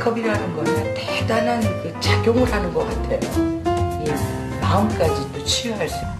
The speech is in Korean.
메이크업이라는 거는 대단한 그 작용을 하는 것 같아요. 예, 이 마음까지도 치유할 수 있고.